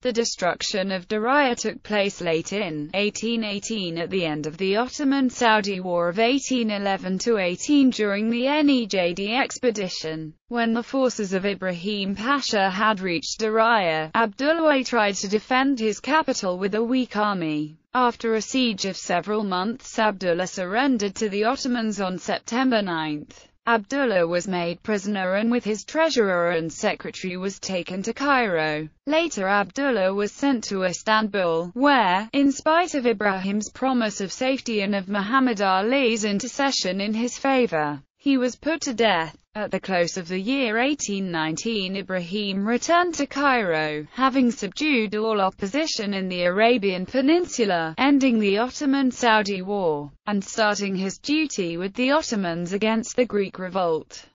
The destruction of Diriyah took place late in 1818 at the end of the Ottoman-Saudi War of 1811-18 during the Nejd expedition. When the forces of Ibrahim Pasha had reached Diriyah, Abdullah tried to defend his capital with a weak army. After a siege of several months Abdullah surrendered to the Ottomans on September 9. Abdullah was made prisoner and with his treasurer and secretary was taken to Cairo. Later Abdullah was sent to Istanbul, where, in spite of Ibrahim's promise of safety and of Muhammad Ali's intercession in his favor, he was put to death. At the close of the year 1819 Ibrahim returned to Cairo, having subdued all opposition in the Arabian Peninsula, ending the Ottoman-Saudi War, and starting his duty with the Ottomans against the Greek revolt.